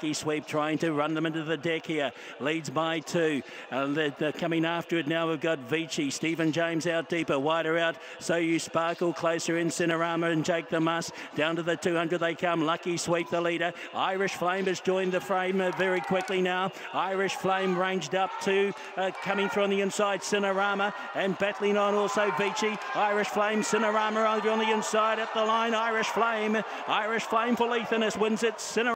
Key sweep trying to run them into the deck here. Leads by two. And they're, they're, coming after it now. We've got Vici. Stephen James out deeper. Wider out. So you sparkle closer in Sinarahma and Jake the Muss. Down to the 200 they come. Lucky sweep the leader. Irish Flame has joined the frame uh, very quickly now. Irish Flame ranged up to uh, coming through on the inside. Sinarahma and battling on also Vici. Irish Flame. Sinarahma over on the inside at the line. Irish Flame. Irish Flame for Leith Innes wins it. Sinarahma